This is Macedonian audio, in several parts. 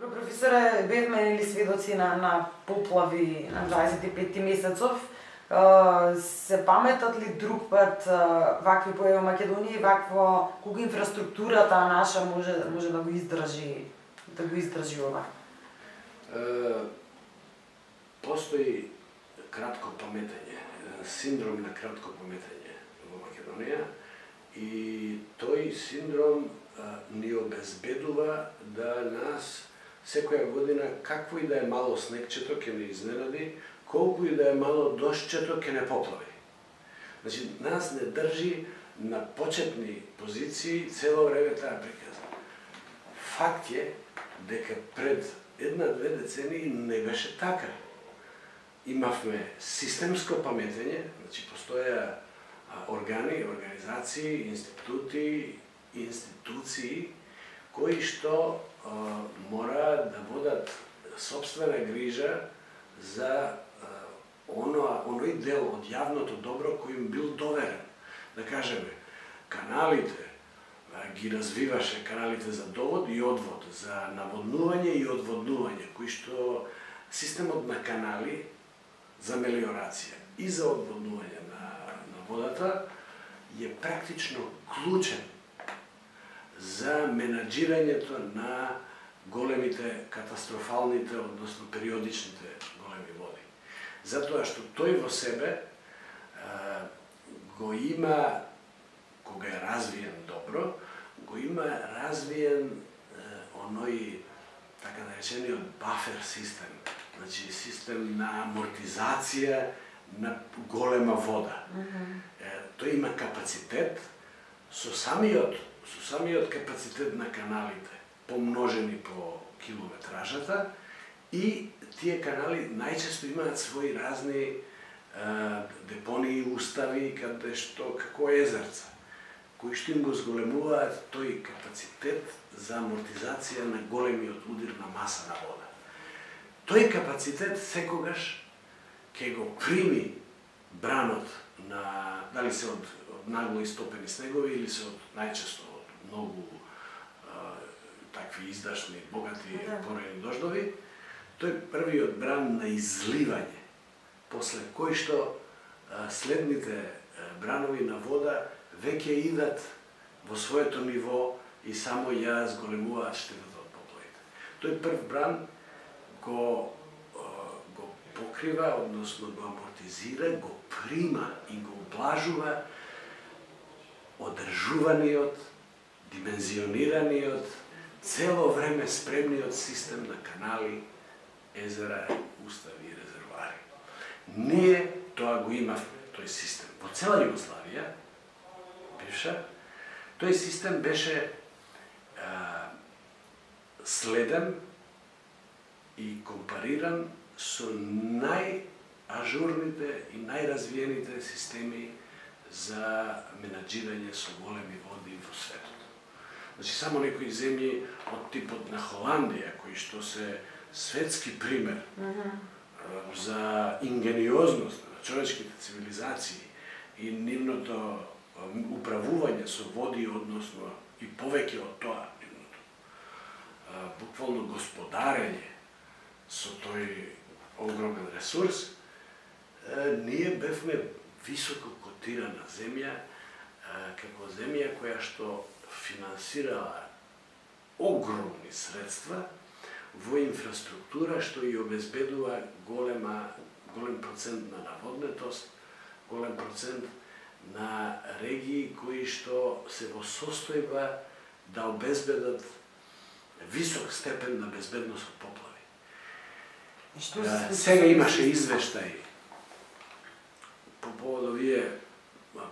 Добро, професоре, бевме или сведоци на, на поплави на 25 месецов. се паметат ли друг пат вакви поева Македонија и вакво кога инфраструктурата наша може може да го издржи да го издржи ова? постои кратко паметање, синдром на кратко паметање во Македонија и тој синдром ни обезбедува да нас секоја година какво и да е мало снегчето ќе не изненади, колку и да е мало дошчето ќе не поплави. Значи, нас не држи на почетни позиции цело време таа приказа. Факт е дека пред една-две децени не беше така. Имавме системско паметење, значи постоја органи, организации, институти, институции кои што мора да водат собствена грижа за оноа, оној дел од јавното добро кој им бил доверен. Да кажеме, каналите ги развиваше каналите за довод и одвод, за наводнување и одводнување, кои што системот на канали за мелиорација и за одводнување на, на водата е практично клучен за менаджирањето на големите катастрофалните, односно периодичните затоа што тој во себе а, го има, кога е развиен добро, го има развиен а, оној, така наречениот бафер систем, значи систем на амортизација на голема вода. Mm -hmm. тој има капацитет со самиот со самиот капацитет на каналите помножени по километражата и тие канали најчесто имаат своји разни а, депонии и устави каде што како езерца кои што им го зголемуваат тој капацитет за амортизација на големиот удир на маса на вода. Тој капацитет секогаш ќе го прими бранот на дали се од нагло истопени снегови или се од најчесто од многу а, такви издашни, богати да. порени дождови, тој првиот бран на изливање, после кој што следните бранови на вода веќе идат во своето ниво и само ја зголемуваат штетата од поплавите. Тој прв бран го, го покрива, односно го амортизира, го прима и го облажува одржуваниот, димензионираниот, цело време спремниот систем на канали, езера, устави и резервуари. Ние тоа го имавме, тој систем. Во цела Југославија, бивша, тој систем беше а, следен и компариран со најажурните и најразвиените системи за менаджирање со големи води во светот. Значи, само некои земји од типот на Холандија, кои што се светски пример mm -hmm. за ингениозност на човечките цивилизации и нивното управување со води, односно и повеќе од тоа, нивното буквално господарење со тој огромен ресурс, ние бевме високо котирана земја, како земја која што финансирала огромни средства во инфраструктура што ја обезбедува голема, голем процент на наводнетост, голем процент на регии кои што се во состојба да обезбедат висок степен на безбедност од поплави. Што се сега имаше извештај по повод овие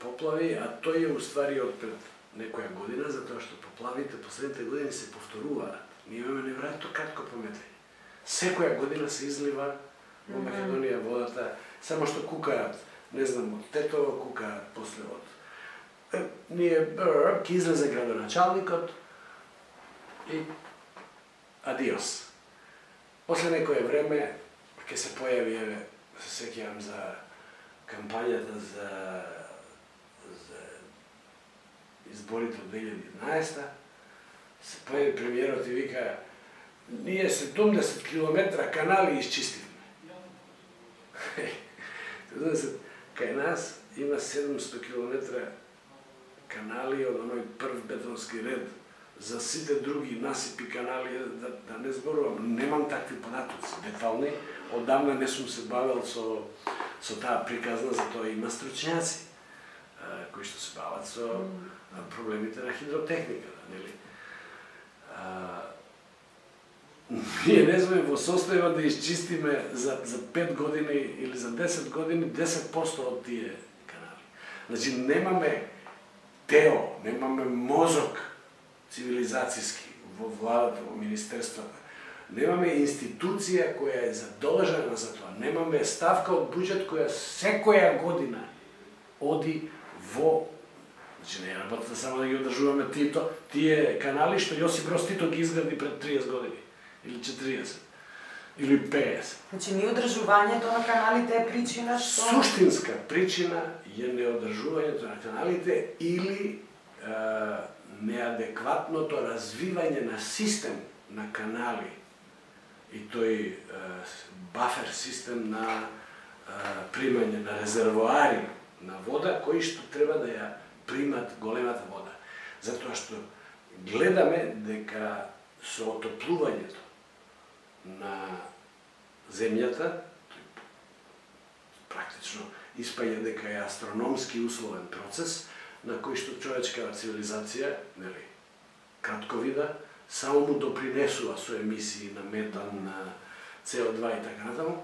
поплави, а тој е уствари од пред некоја година, затоа што поплавите последните години се повторуваат. Ние имаме неверојатно кратко паметење. Секоја година се излива во Македонија водата, само што кукаат, не знам, од Тетово кукаат после од ние ќе излезе градоначалникот и адиос. После некое време ќе се појави, еве, се сеќавам за кампањата за изборите од 2011 се појави премиерот и вика ние 70 км канали изчистивме. кај нас има 700 км канали од оној прв бетонски ред. За сите други насипи канали да, да не зборувам, немам такви податоци детални, одамна не сум се бавел со со таа приказна, за тоа има стручњаци кои што се бават со проблемите на хидротехниката, нели? А, ние не сме во состојба да изчистиме за, за 5 години или за 10 години 10% од тие канали. Значи немаме тео, немаме мозок цивилизацијски во владата, во министерствата. Немаме институција која е задолжена за тоа. Немаме ставка од буџет која секоја година оди во Значи не е работата само да ги одржуваме Тито, тие канали што Јосип Брос Тито ги изгради пред 30 години. Или 40 или 50. Значи не одржувањето на каналите е причина што Суштинска причина е неодржувањето на каналите или е, неадекватното развивање на систем на канали и тој е, бафер систем на е, примање на резервоари на вода кои што треба да ја примат големата вода. Затоа што гледаме дека со отоплувањето на земјата, практично испаѓа дека е астрономски условен процес, на кој што човечкава цивилизација, нели, кратковида, само му допринесува со емисии на метан, на CO2 и така натаму,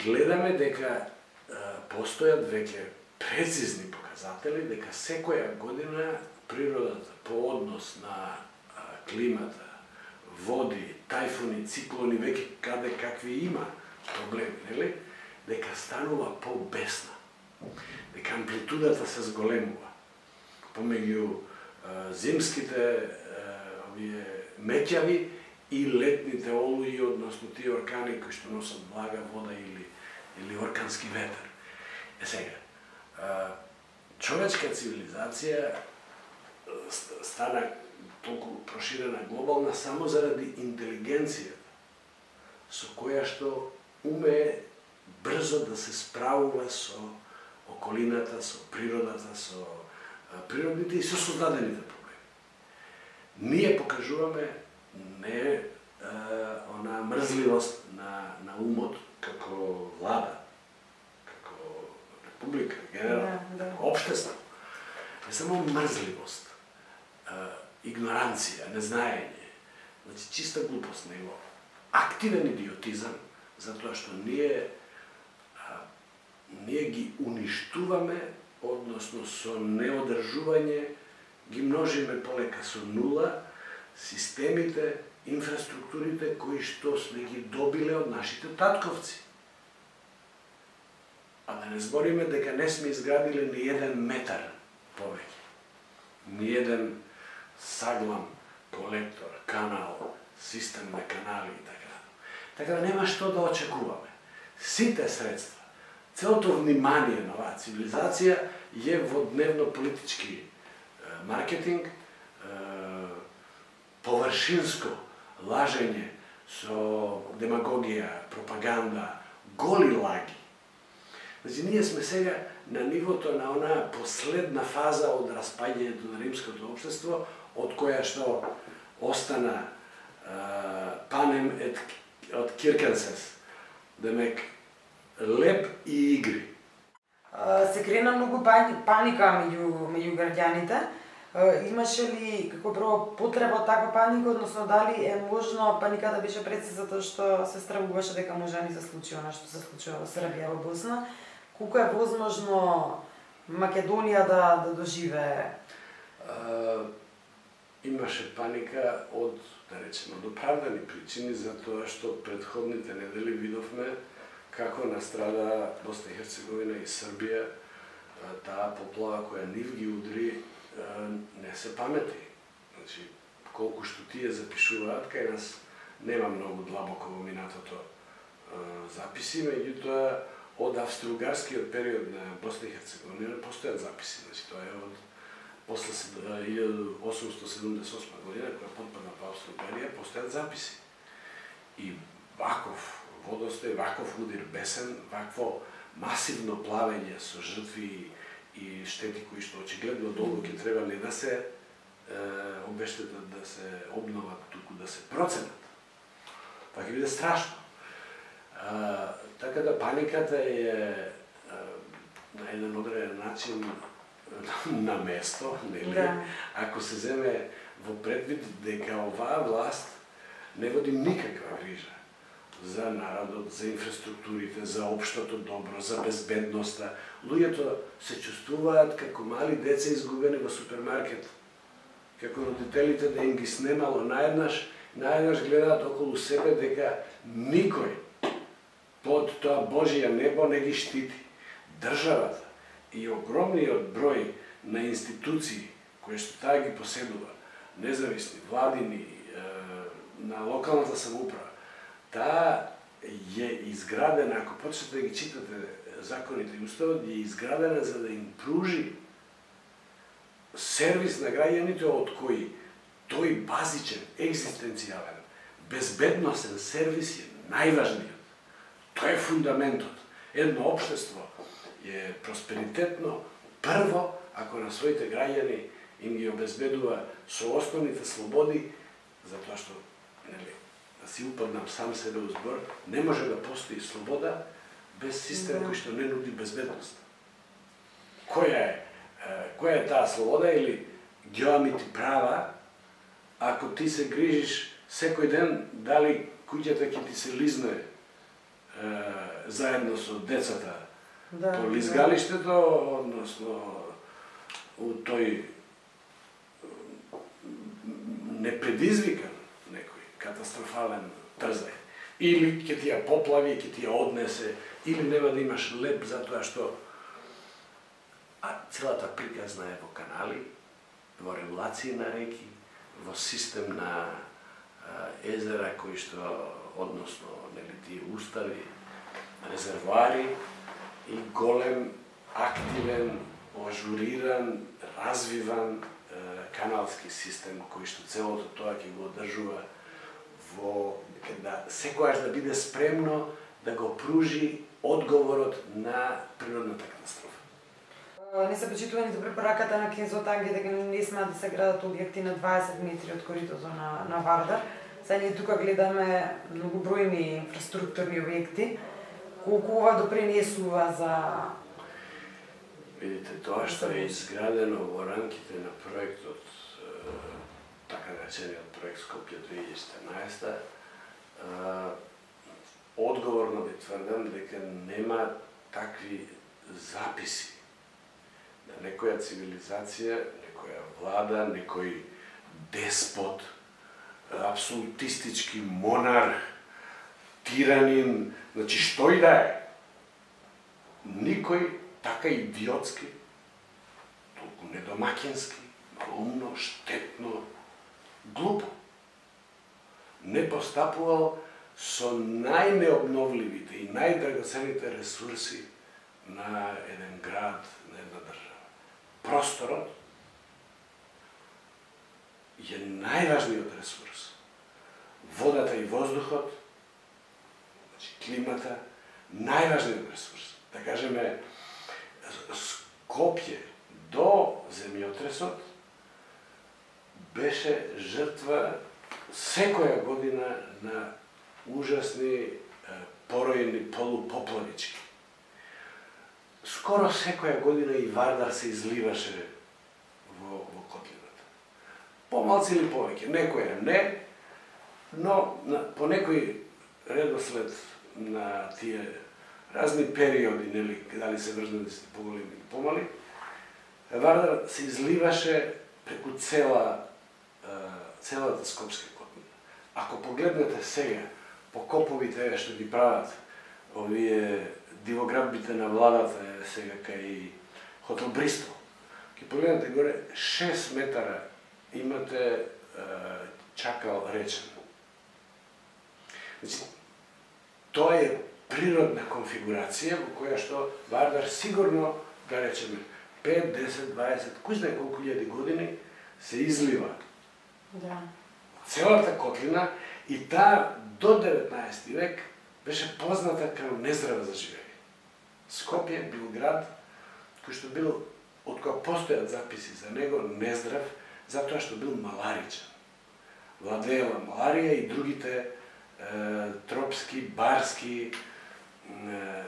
гледаме дека постојат веќе прецизни показатели дека секоја година природата по однос на климата, води, тајфуни, циклони, веќе каде какви има проблеми, нели? Дека станува побесна дека амплитудата се зголемува. Помеѓу зимските овие меќави и летните олуи, односно тие оркани кои што носат влага, вода или или оркански ветер. Е сега, човечка цивилизација стана толку проширена глобална само заради интелигенцијата со која што уме брзо да се справува со околината, со природата, со природните и со создадените проблеми. Ние покажуваме не е, она мрзливост на, на умот како влада, република, генерал, да, да. обштество. Не само мрзливост, игноранција, незнаење, значи чиста глупост, него активен идиотизам, затоа што ние ние ги уништуваме, односно со неодржување ги множиме полека со нула системите, инфраструктурите кои што сме ги добиле од нашите татковци. А да не збориме дека не сме изградиле ни еден метар повеќе. Ни еден саглам, колектор, канал, систем на канали и така. Така да нема што да очекуваме. Сите средства Целото внимание на оваа цивилизација е во дневно-политички маркетинг, површинско лажење со демагогија, пропаганда, голи лаги. Значи, ние сме сега на нивото на онаа последна фаза од распаѓањето на римското општество, од која што остана панем ет, од Киркенсес. Демек, леп и игри. Се крена многу паника меѓу меѓу граѓаните. Имаше ли како прво потреба од таква паника, односно дали е можно паника да беше прециза затоа што се стравуваше дека може да ни се случи она што се случува во Србија во Босна? Колку е возможно Македонија да да доживее? имаше паника од да речеме од оправдани причини за тоа што предходните недели видовме како настрада Босна и Херцеговина и Србија, таа поплава која нив ги удри, не се памети. Значи, колку што тие запишуваат, кај нас нема многу длабоко во минатото записи, меѓутоа од австро-угарскиот период на Босна и Херцеговина постојат записи. Значи, тоа е од после 1878 година, која потпадна по Австро-Угарија, постојат записи. И ваков водостој, ваков удир бесен, вакво масивно плавење со жртви и штети кои што очигледно долго ќе треба не да се е, обештетат, да се обноват, туку да се проценат. Па ќе биде страшно. А, така да паниката е а, на еден одреден начин на место, нели? Да. Ако се земе во предвид дека оваа власт не води никаква грижа за народот, за инфраструктурите, за општото добро, за безбедноста. Луѓето се чувствуваат како мали деца изгубени во супермаркет. Како родителите да им ги снемало наеднаш, наеднаш гледаат околу себе дека никој под тоа Божија небо не ги штити. Државата и огромниот број на институции кои што таа ги поседува, независни, владини, на локалната самоуправа, таа е изградена, ако почнете да ги читате законите и уставот, е изградена за да им пружи сервис на граѓаните од кои тој базичен, екзистенцијален, безбедносен сервис е најважниот. Тоа е фундаментот. Едно општество е просперитетно прво ако на своите граѓани им ги обезбедува со основните слободи, затоа што нели, да си упаднам сам себе у збор, не може да постои слобода без систем да. кој што не нуди безбедност. Која е, која е таа слобода или геомити права ако ти се грижиш секој ден дали куќата ќе ти се лизне заедно со децата да, по да. лизгалиштето, да. односно у тој непредизвикан некој катастрофален трзај. Или ќе ти ја поплави, ќе ти ја однесе, или нема да имаш леп за тоа што а целата приказна е во канали, во регулации на реки, во систем на езера кои што односно нели тие устави, резервуари и голем активен ажуриран, развиван е, каналски систем кој што целото тоа ќе го одржува во да секогаш да биде спремно да го пружи одговорот на природната катастрофа. Не се почитувани почитуваните препораката на Кинзо Танги дека не сме да се градат објекти на 20 метри од коритото на, на Вардар. Сега ние тука гледаме многобројни инфраструктурни објекти. Колку ова допринесува за Видите, тоа што е изградено во рамките на проектот, така речениот проект Скопје 2014, одговорно ви тврдам дека нема такви записи на некоја цивилизација, некоја влада, некој деспот, апсолутистички монарх, тиранин, значи што и да е, никој така идиотски, толку недомакински, малумно, штетно, глупо. Не постапувал со најнеобновливите и најдрагоцените ресурси на еден град, на една држава. Просторот е најважниот ресурс. Водата и воздухот, значи климата, најважниот ресурс. Да кажеме, Скопје до земјотресот беше жртва секоја година на ужасни поројни полупоплавички. Скоро секоја година и Вардар се изливаше во, во котлината. Помалци или повеќе, некоја не, но на, по некој редослед на тие разни периоди, нели, дали се врзани поголеми или помали, Вардар се изливаше преку цела целата Скопска котнина. Ако погледнете сега по коповите што ги прават овие дивограббите на владата сега кај Хотел Бристол, ќе погледнете горе 6 метара имате чакал речен. Значи, тоа е природна конфигурација во која што Вардар сигурно, да речеме, 5, 10, 20, кој знае колку илјади години, се излива. Да. Целата котлина и таа до 19 век беше позната како нездрава за живење. Скопје бил град кој што бил, од која постојат записи за него, нездрав, затоа што бил маларичен. Владеела маларија и другите е, тропски, барски, е,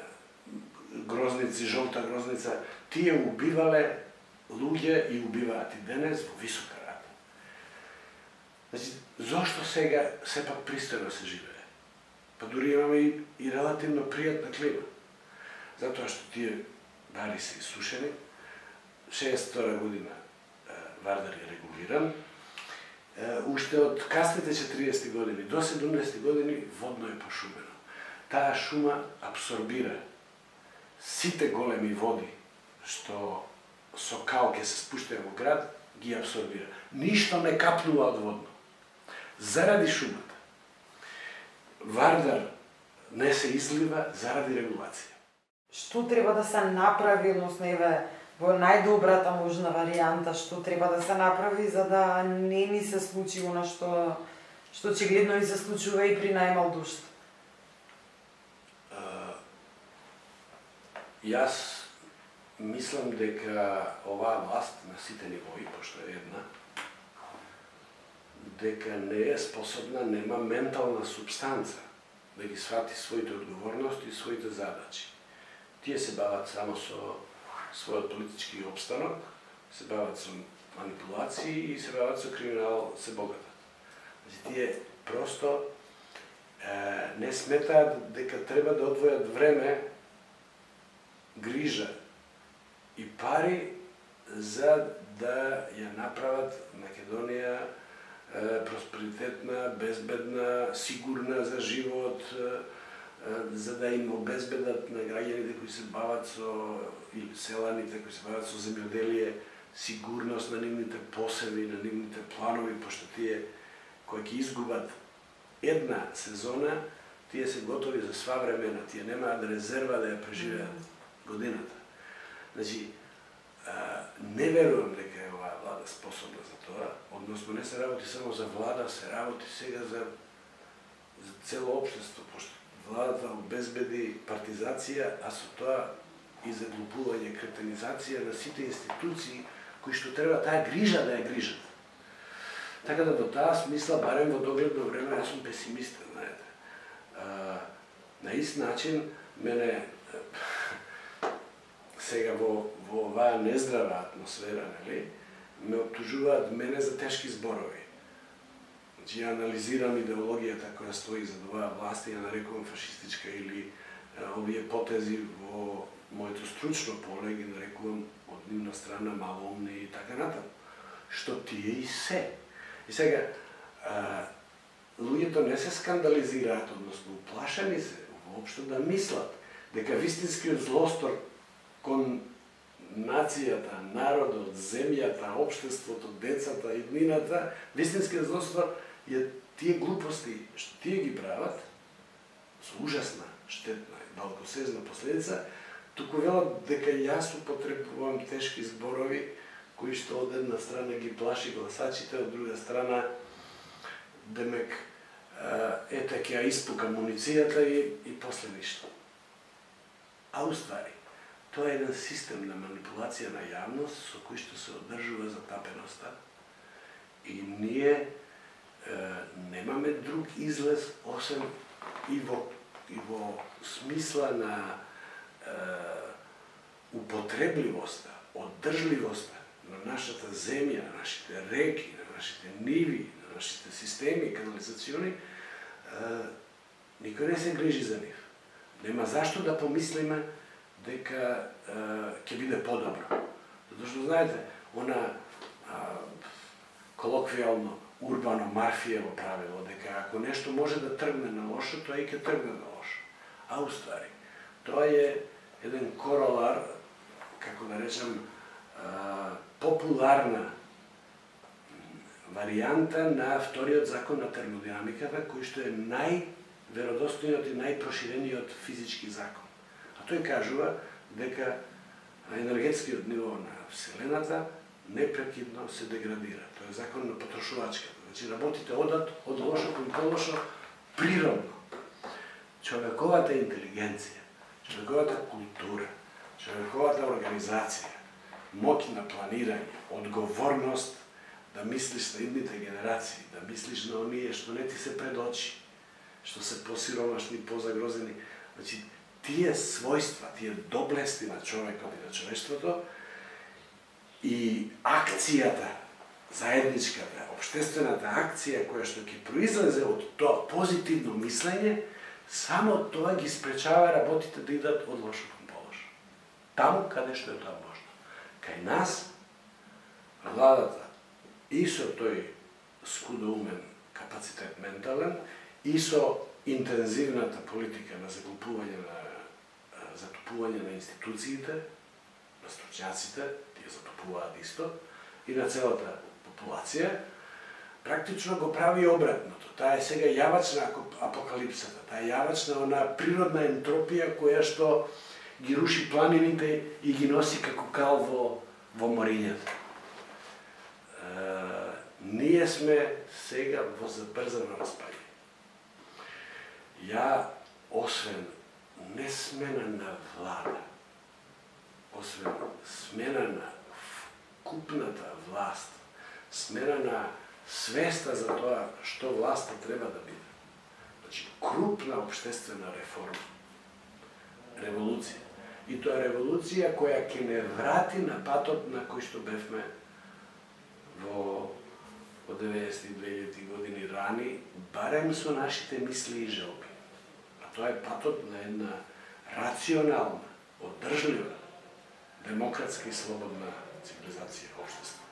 грозници, жолта грозница, тие убивале луѓе и убиваат и денес во висока рата. Значи, зошто сега сепак пристојно се живее? Па дури имаме и, и релативно пријатна клима. Затоа што тие бари се исушени, 62 година Вардар е регулиран, уште од касните 40 години до 70 години водно е пошумено. Таа шума абсорбира сите големи води што со као ќе се спуштаја во град, ги абсорбира. Ништо не капнува од водно. Заради шумата. Вардар не се излива заради регулација. Што треба да се направи, односно еве во најдобрата можна варијанта што треба да се направи за да не ни се случи она што што очигледно ни се случува и при најмал душт. Јас мислам дека оваа власт на сите нивои, пошто е една, дека не е способна, нема ментална субстанца да ги свати своите одговорности и своите задачи. Тие се бават само со својот политички обстанок, се бават со манипулации и се бават со криминал, се богата. Значи, тие просто е, не сметаат дека треба да одвојат време грижа и пари за да ја направат Македонија просперитетна, безбедна, сигурна за живот, за да им обезбедат на граѓаните кои се бават со и селаните кои се бават со земјоделие, сигурност на нивните посеви, на нивните планови, пошто тие кои ќе изгубат една сезона, тие се готови за сва времена, тие немаат резерва да ја преживеат годината. Значи, не верувам дека е оваа влада способна за тоа, односно не се работи само за влада, се работи сега за, за цело општество, пошто владата обезбеди партизација, а со тоа и заглупување, кретенизација на сите институции кои што треба таа грижа да ја грижат. Така да во таа смисла, барем во догледно време, јас сум песимист, знаете. А, на ист начин, мене сега во, во оваа нездрава атмосфера, нели, ме обтужуваат мене за тешки зборови ќе ја анализирам идеологијата која стои за оваа власт и ја нарекувам фашистичка или овие потези во моето стручно поле ги нарекувам од нивна страна малоумни и така натаму. Што тие и се. И сега, а, луѓето не се скандализираат, односно уплашени се, воопшто да мислат дека вистинскиот злостор кон нацијата, народот, земјата, општеството, децата, и днината, вистинскиот злостор е тие глупости што тие ги прават со ужасна, штетна и далкосезна последица, туку велат дека јас употребувам тешки зборови кои што од една страна ги плаши гласачите, од друга страна демек ете ќе ја испука муницијата и, и после ништо. А уствари, Тоа е еден систем на манипулација на јавност со кој што се одржува затапеноста и ние е, немаме друг излез освен и во, и во смисла на е, употребливоста, оддржливоста на нашата земја, на нашите реки, на нашите ниви, на нашите системи канализациони, е, никој не се грижи за нив. Нема зашто да помислиме дека ќе биде подобро. Затоа што знаете, она а, колоквијално урбано Марфиево правило дека ако нешто може да тргне на лошо, тоа и ќе тргне на лошо. А уствари, тоа е еден королар, како да речем, популарна варијанта на вториот закон на термодинамиката, кој што е најверодостојниот и најпроширениот физички закон А тој кажува дека енергетскиот ниво на Вселената непрекидно се деградира. Тоа е закон на потрошувачката. Значи работите одат од лошо кон полошо природно. Човековата интелигенција, човековата култура, човековата организација, моќ на планирање, одговорност да мислиш на идните генерации, да мислиш на оние што не ти се пред очи, што се посиромашни, позагрозени. Значи, тие својства, тие доблести на човекот и на човештвото и акцијата, заедничката, обштествената акција која што ќе произлезе од тоа позитивно мислење, само тоа ги спречава работите да идат од лошо кон полошо. Таму каде што е тоа можно. Кај нас, владата и со тој скудоумен капацитет ментален, и со интензивната политика на заглупување на затупување на институциите, на стручњаците, ќе затопуваат исто, и на целата популација, практично го прави обратното. Таа е сега јавачна апокалипсата, таа е јавачна она природна ентропија која што ги руши планините и ги носи како кал во, во морињата. ние сме сега во забрзано распаѓање ја, освен несмена на влада, освен смена на купната власт, смена на свеста за тоа што власта треба да биде. Значи, крупна обштествена реформа. Револуција. И тоа револуција која ќе не врати на патот на кој што бевме во од 90-2000 години рани, барем со нашите мисли и желби. А тоа е патот на една рационална, одржлива, демократска и слободна цивилизација, обштество.